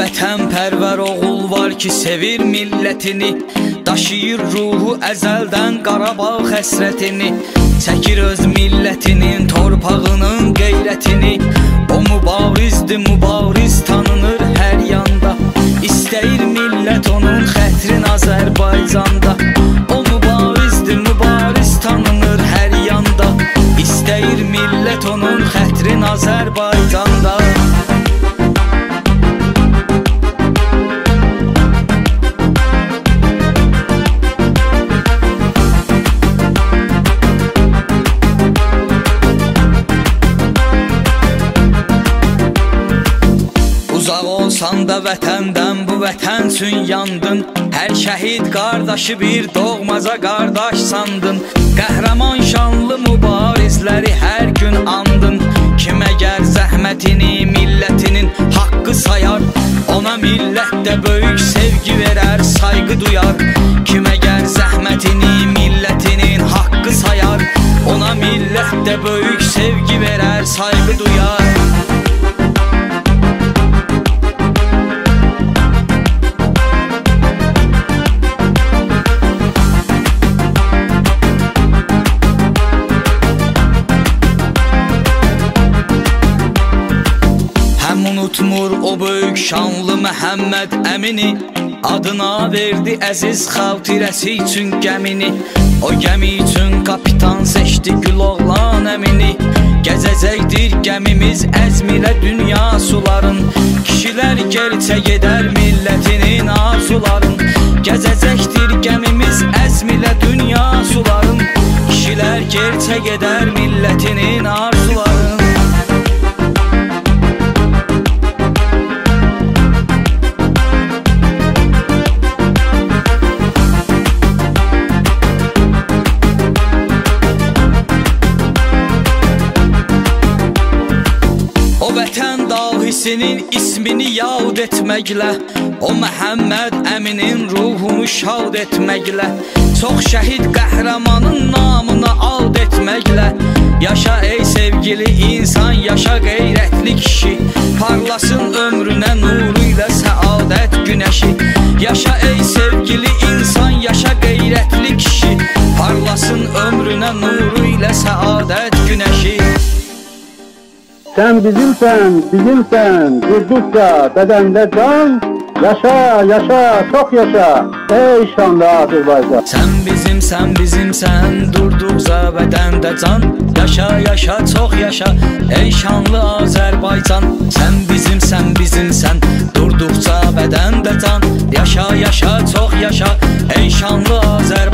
Vətənpərvər oğul var ki, sevir millətini. Daşıyır ruhu əzəldən Qarabağ həsrətini. Çəkir öz millətinin torpağının qeyrətini. O mübarizdir, mübariz tanınır hər yanda. İstəyir millət onun xətrin Azərbaycanda olsan da vətəndən bu vətən üçün yandın. Hər şəhid qardaşı bir doğmaca qardaş sandın. Qəhrəman şanlı mübarizləri hər gün andın. Kim əgər zəhmətini millətinin haqqı sayar Ona millət də böyük sevgi verər, sayğı duyar. Kim əgər zəhmətini millətinin haqqı sayar Ona millət də böyük sevgi verər, sayğı duyar unutmur o böyük şanlı Məhəmməd əmini Adına verdi əziz xatirəsi üçün gəmini. O gəmi üçün kapitan seçdi Güloğlan əmini. Gəzəcəkdir gəmimiz əzm ilə dünya suların. Kişilər gerçə gedər millətinin arzuların. Gəzəcəkdir gəmimiz əzm ilə dünya suların. Kişilər gerçə gedər millətinin arzuların dahisinin ismini yad etməklə O Məhəmməd əminin ruhunu şad etməklə Çox şəhid qəhrəmanın namına ad etməklə. Yaşa ey sevgili insan, yaşa qeyrətli kişi Parlasın ömrünə nuru ilə səadət günəşi. Yaşa ey sevgili insan, Sen bizimsen, bizimsen, durdukça bedende can, yaşa, yaşa, çok yaşa, ey şanlı Azerbaycan. Sən bizim, sən bizimsən, durduqca bədəndə can. Yaşa, yaşa, çox yaşa, ey şanlı Azərbaycan Sən bizim, sən bizimsən, durduqca bədəndə can. Yaşa, yaşa, çox yaşa, ey şanlı Azərbaycan